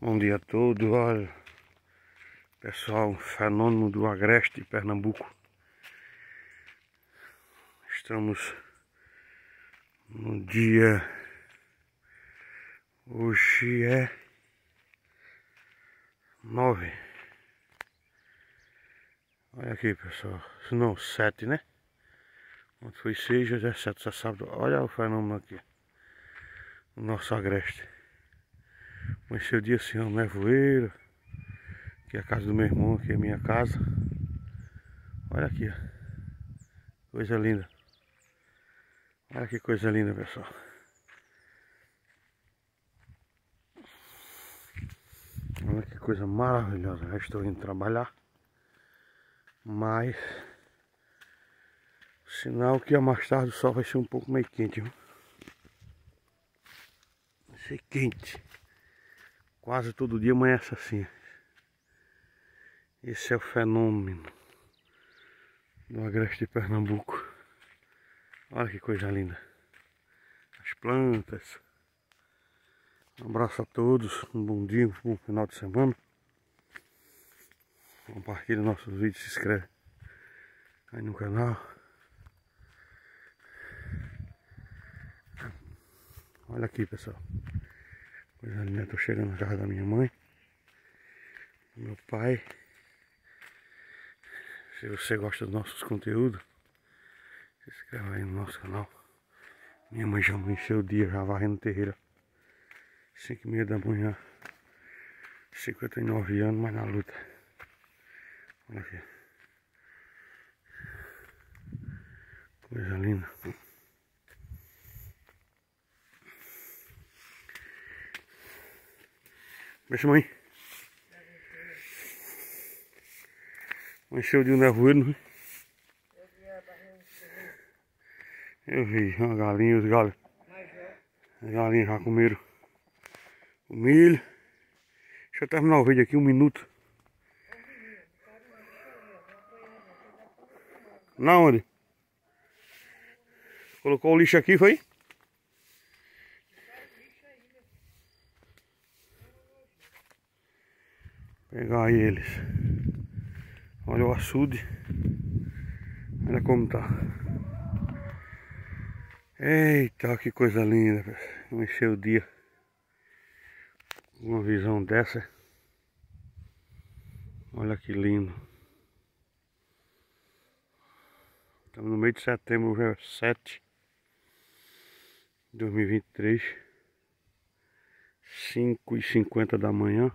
Bom dia a todos, olha Pessoal, fenômeno do Agreste, Pernambuco. Estamos no dia Hoje é nove. Olha aqui pessoal, não, sete né? Ontem foi seis, hoje é sete, já sábado. Olha o fenômeno aqui. O nosso Agreste Amanheceu o dia assim, ó, nevoeiro. Aqui é a casa do meu irmão, aqui é a minha casa. Olha aqui, ó. Coisa linda. Olha que coisa linda, pessoal. Olha que coisa maravilhosa. Já estou indo trabalhar. Mas... Sinal que a mais tarde o sol vai ser um pouco meio quente, viu? Vai ser quente. Quase todo dia amanhece assim. Esse é o fenômeno do agreste de Pernambuco. Olha que coisa linda. As plantas. Um abraço a todos, um bom dia, um bom final de semana. Compartilhe nossos vídeos, se inscreve aí no canal. Olha aqui pessoal. Coisa linda, tô chegando na casa da minha mãe. Do meu pai. Se você gosta dos nossos conteúdos, se inscreva aí no nosso canal. Minha mãe já amanheceu o dia, já varrendo terreira. 5 e meia da manhã. 59 anos, mas na luta. Olha aqui. Coisa linda. Mexe, mãe. Encheu de um nevoeiro, não Eu vi uma galinha, os galos. As galinhas já comeram o milho. Deixa eu terminar o vídeo aqui, um minuto. Na onde? Colocou o lixo aqui, foi? Pegar eles. Olha o açude. Olha como tá. Eita, que coisa linda. Encheu o dia. Uma visão dessa. Olha que lindo. Estamos no meio de setembro, já 7 de 2023. 5 e 50 da manhã.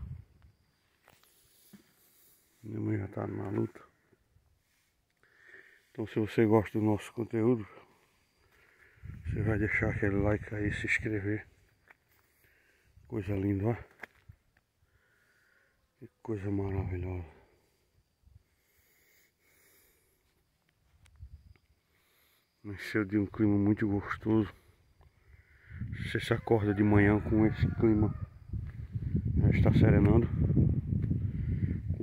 Minha mãe já tá na luta. Então se você gosta do nosso conteúdo, você vai deixar aquele like aí, se inscrever. Coisa linda, ó. Que coisa maravilhosa. Nasceu de um clima muito gostoso. Você se acorda de manhã com esse clima. Já está serenando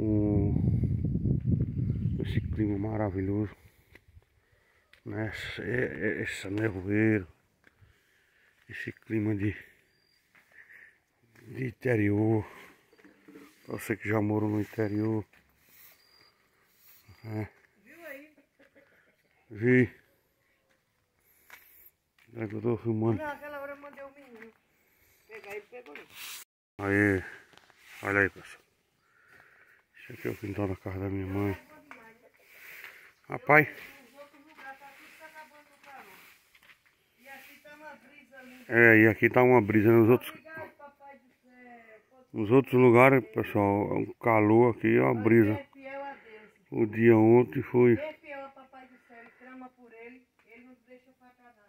com esse clima maravilhoso. Né? essa nevoeiro, esse clima de, de interior. Pra você que já morou no interior. É. Viu aí? Vi. É que eu tô filmando. Não, aquela hora eu mandei o menino pegar ele pegou. Aí, olha aí pessoal. Aqui é o quintal da casa da minha mãe. Rapaz. É, e aqui tá uma brisa nos outros. Nos outros lugares, pessoal, é um calor aqui, é uma brisa. O dia ontem foi.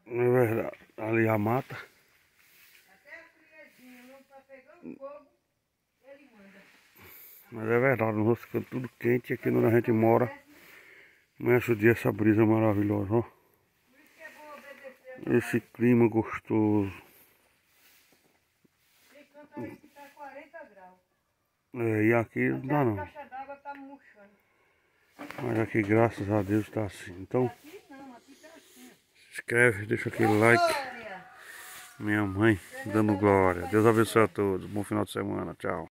É verdade. Ali a mata. Mas é verdade, o rosto fica tudo quente aqui onde a gente mora. Começa o dia essa brisa maravilhosa, ó. Esse clima gostoso. É, e aqui não dá não. Mas aqui graças a Deus tá assim. Então se inscreve, deixa aquele like. Minha mãe dando glória. Deus abençoe a todos. Bom final de semana. Tchau.